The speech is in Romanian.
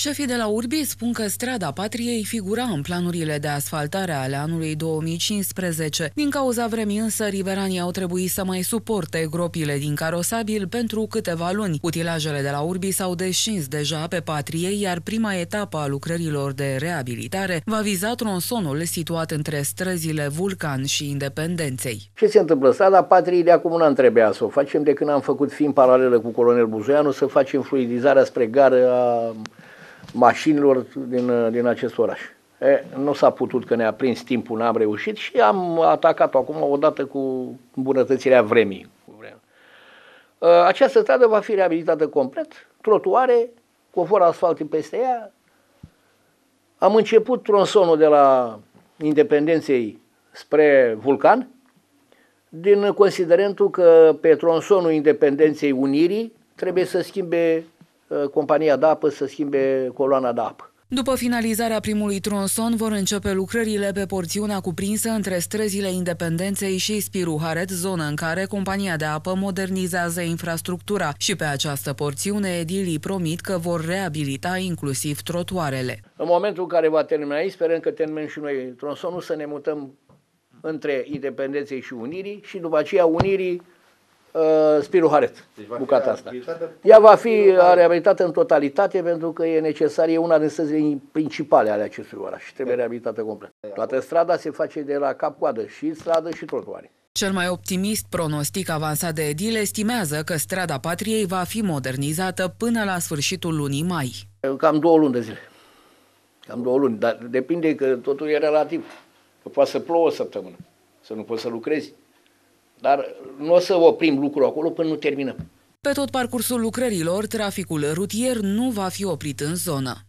Șefii de la Urbi spun că strada Patriei figura în planurile de asfaltare ale anului 2015. Din cauza vremii însă, riveranii au trebuit să mai suporte gropile din carosabil pentru câteva luni. Utilajele de la Urbi s-au descins deja pe Patrie, iar prima etapă a lucrărilor de reabilitare va viza tronsonul situat între străzile Vulcan și Independenței. Ce se întâmplă? Strada Patriei de acum un an trebuia să o facem de când am făcut fiind paralelă cu Colonel Buzoianu să facem fluidizarea spre gară a mașinilor din, din acest oraș. E, nu s-a putut că ne-a prins timpul, n-am reușit și am atacat-o acum odată cu îmbunătățirea vremii. Această stradă va fi reabilitată complet, trotuare, covor asfalt peste ea. Am început tronsonul de la Independenței spre Vulcan, din considerentul că pe tronsonul Independenței Unirii trebuie să schimbe Uh, compania de apă să schimbe coloana de apă. După finalizarea primului tronson, vor începe lucrările pe porțiunea cuprinsă între străzile Independenței și Spiru Haret, zonă în care compania de apă modernizează infrastructura și pe această porțiune edilii promit că vor reabilita inclusiv trotuarele. În momentul în care va termina aici, sperăm că terminăm și noi tronsonul să ne mutăm între Independenței și Unirii și după aceea Unirii uh, Spiru Haret, deci bucata asta. Ea va fi reabilitată în totalitate pentru că e necesar, e una din străzile principale ale acestui oraș și trebuie reabilitată complet. Toată strada se face de la cap-coadă, și stradă și trotuare. Cel mai optimist pronostic avansat de Edil estimează că strada Patriei va fi modernizată până la sfârșitul lunii mai. Cam două luni de zile. Cam două luni, dar depinde că totul e relativ. Că poate să plouă o săptămână, să nu poți să lucrezi. Dar nu o să oprim lucrul acolo până nu terminăm. Pe tot parcursul lucrărilor, traficul rutier nu va fi oprit în zonă.